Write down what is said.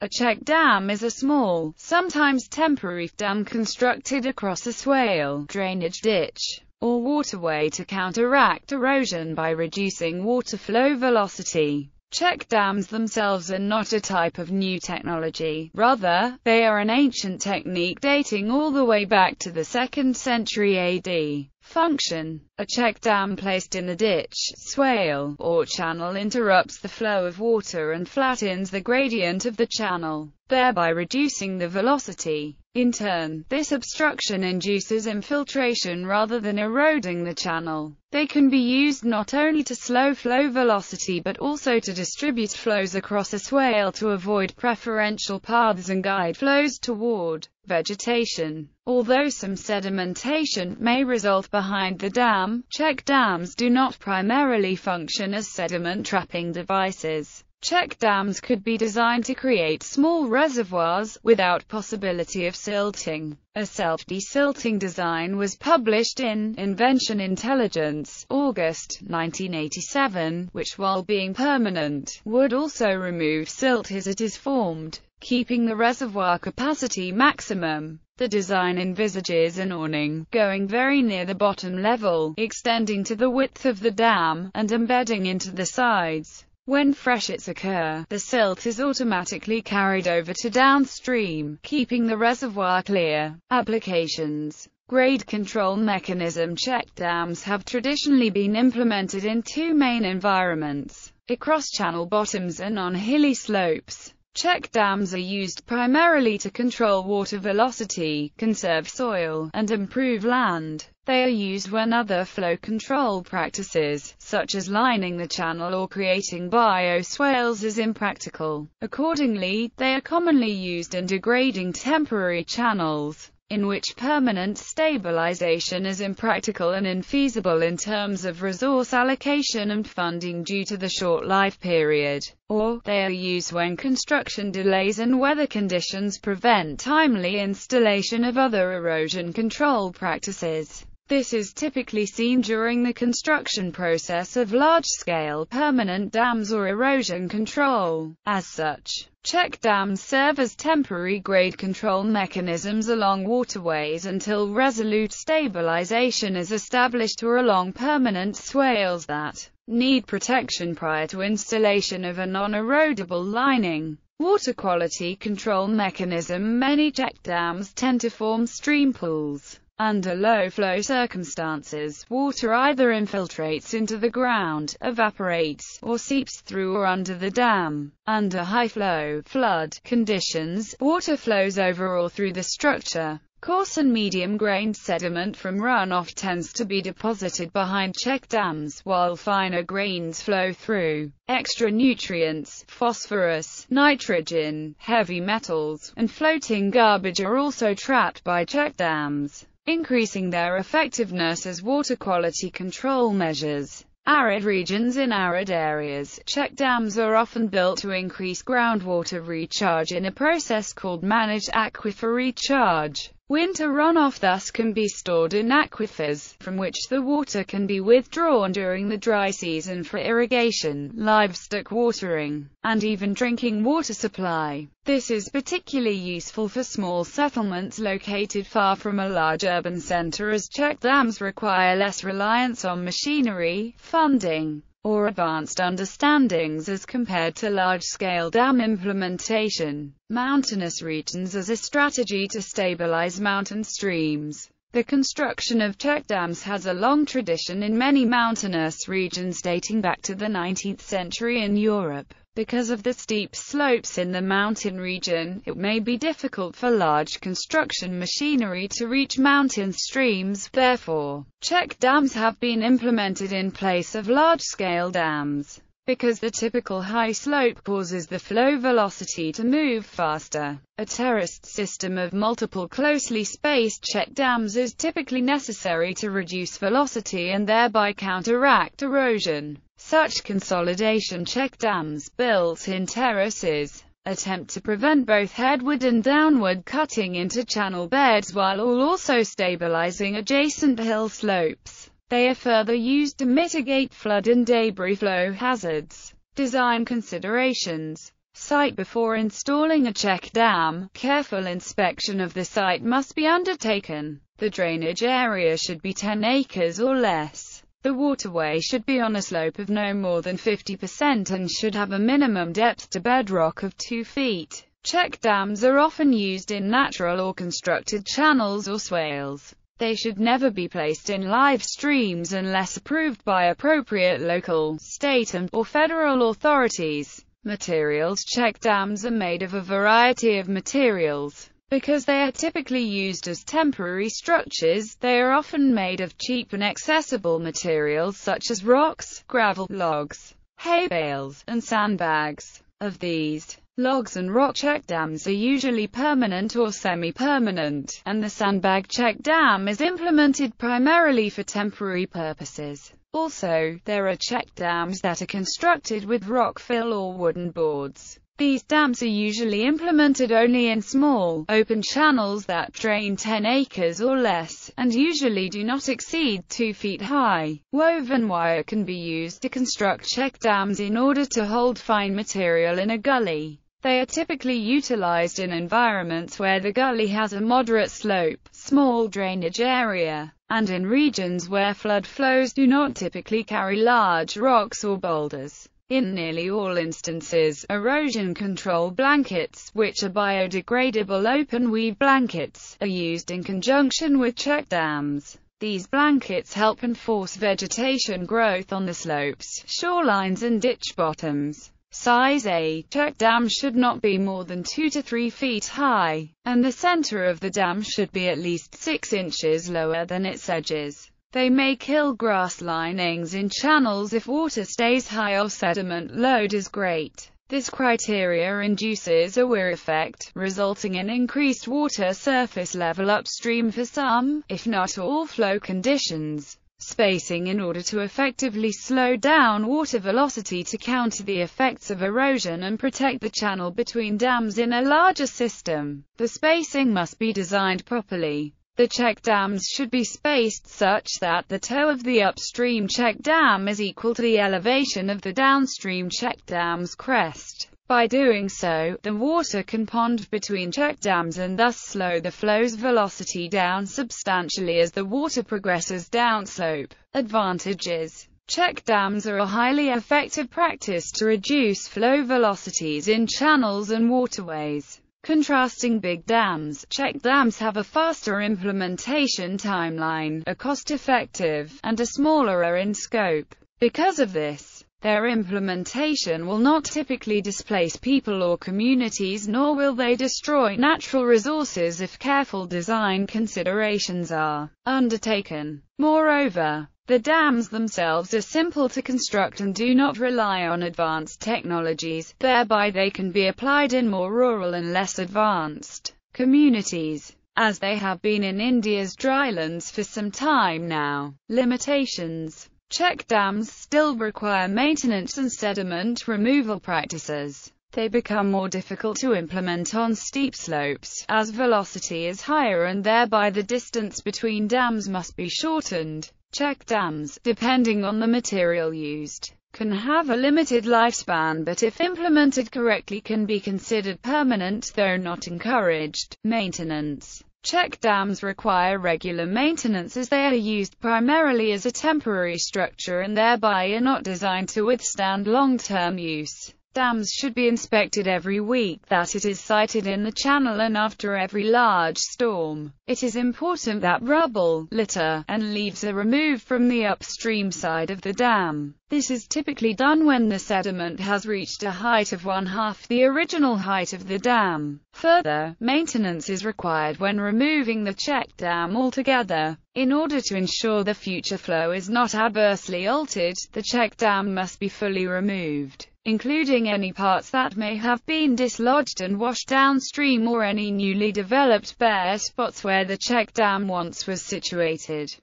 A check dam is a small, sometimes temporary dam constructed across a swale, drainage ditch, or waterway to counteract erosion by reducing water flow velocity. Check dams themselves are not a type of new technology, rather, they are an ancient technique dating all the way back to the 2nd century AD. Function. A check dam placed in a ditch, swale, or channel interrupts the flow of water and flattens the gradient of the channel, thereby reducing the velocity. In turn, this obstruction induces infiltration rather than eroding the channel. They can be used not only to slow flow velocity but also to distribute flows across a swale to avoid preferential paths and guide flows toward vegetation. Although some sedimentation may result behind the dam, check dams do not primarily function as sediment trapping devices. Check dams could be designed to create small reservoirs, without possibility of silting. A self-desilting design was published in Invention Intelligence, August 1987, which while being permanent, would also remove silt as it is formed, keeping the reservoir capacity maximum. The design envisages an awning, going very near the bottom level, extending to the width of the dam, and embedding into the sides. When freshets occur, the silt is automatically carried over to downstream, keeping the reservoir clear. Applications Grade control mechanism check dams have traditionally been implemented in two main environments, across channel bottoms and on hilly slopes. Check dams are used primarily to control water velocity, conserve soil, and improve land. They are used when other flow control practices, such as lining the channel or creating bioswales is impractical. Accordingly, they are commonly used in degrading temporary channels in which permanent stabilization is impractical and infeasible in terms of resource allocation and funding due to the short life period, or, they are used when construction delays and weather conditions prevent timely installation of other erosion control practices. This is typically seen during the construction process of large-scale permanent dams or erosion control. As such, check dams serve as temporary grade control mechanisms along waterways until resolute stabilization is established or along permanent swales that need protection prior to installation of a non-erodible lining. Water quality control mechanism Many check dams tend to form stream pools under low-flow circumstances, water either infiltrates into the ground, evaporates, or seeps through or under the dam. Under high-flow flood conditions, water flows over or through the structure. Coarse and medium-grained sediment from runoff tends to be deposited behind check dams, while finer grains flow through. Extra nutrients, phosphorus, nitrogen, heavy metals, and floating garbage are also trapped by check dams increasing their effectiveness as water quality control measures. Arid regions In arid areas, check dams are often built to increase groundwater recharge in a process called managed aquifer recharge. Winter runoff thus can be stored in aquifers, from which the water can be withdrawn during the dry season for irrigation, livestock watering, and even drinking water supply. This is particularly useful for small settlements located far from a large urban center as check dams require less reliance on machinery, funding, or advanced understandings as compared to large-scale dam implementation. Mountainous regions as a strategy to stabilize mountain streams. The construction of check dams has a long tradition in many mountainous regions dating back to the 19th century in Europe. Because of the steep slopes in the mountain region, it may be difficult for large construction machinery to reach mountain streams, therefore, check dams have been implemented in place of large-scale dams. Because the typical high slope causes the flow velocity to move faster, a terraced system of multiple closely spaced check dams is typically necessary to reduce velocity and thereby counteract erosion. Such consolidation check dams, built in terraces, attempt to prevent both headward and downward cutting into channel beds while all also stabilizing adjacent hill slopes. They are further used to mitigate flood and debris flow hazards. Design considerations site before installing a check dam. Careful inspection of the site must be undertaken. The drainage area should be 10 acres or less. The waterway should be on a slope of no more than 50% and should have a minimum depth to bedrock of 2 feet. Check dams are often used in natural or constructed channels or swales. They should never be placed in live streams unless approved by appropriate local, state and or federal authorities. Materials Check dams are made of a variety of materials. Because they are typically used as temporary structures, they are often made of cheap and accessible materials such as rocks, gravel, logs, hay bales, and sandbags. Of these, logs and rock check dams are usually permanent or semi-permanent, and the sandbag check dam is implemented primarily for temporary purposes. Also, there are check dams that are constructed with rock fill or wooden boards. These dams are usually implemented only in small, open channels that drain 10 acres or less, and usually do not exceed 2 feet high. Woven wire can be used to construct check dams in order to hold fine material in a gully. They are typically utilized in environments where the gully has a moderate slope, small drainage area, and in regions where flood flows do not typically carry large rocks or boulders. In nearly all instances, erosion control blankets, which are biodegradable open-weave blankets, are used in conjunction with check dams. These blankets help enforce vegetation growth on the slopes, shorelines and ditch bottoms. Size A check dam should not be more than 2 to 3 feet high, and the center of the dam should be at least 6 inches lower than its edges. They may kill grass linings in channels if water stays high or sediment load is great. This criteria induces a weir effect, resulting in increased water surface level upstream for some, if not all flow conditions. Spacing in order to effectively slow down water velocity to counter the effects of erosion and protect the channel between dams in a larger system. The spacing must be designed properly. The check dams should be spaced such that the toe of the upstream check dam is equal to the elevation of the downstream check dam's crest. By doing so, the water can pond between check dams and thus slow the flow's velocity down substantially as the water progresses downslope. Advantages Check dams are a highly effective practice to reduce flow velocities in channels and waterways. Contrasting big dams, check dams have a faster implementation timeline, are cost-effective, and are smaller in scope. Because of this, their implementation will not typically displace people or communities nor will they destroy natural resources if careful design considerations are undertaken. Moreover, the dams themselves are simple to construct and do not rely on advanced technologies, thereby they can be applied in more rural and less advanced communities, as they have been in India's drylands for some time now. Limitations Check dams still require maintenance and sediment removal practices. They become more difficult to implement on steep slopes, as velocity is higher and thereby the distance between dams must be shortened. Check dams, depending on the material used, can have a limited lifespan but if implemented correctly can be considered permanent, though not encouraged. Maintenance Check dams require regular maintenance as they are used primarily as a temporary structure and thereby are not designed to withstand long-term use. Dams should be inspected every week that it is sited in the channel and after every large storm. It is important that rubble, litter, and leaves are removed from the upstream side of the dam. This is typically done when the sediment has reached a height of one half the original height of the dam. Further, maintenance is required when removing the check dam altogether. In order to ensure the future flow is not adversely altered, the check dam must be fully removed including any parts that may have been dislodged and washed downstream or any newly developed bare spots where the check dam once was situated.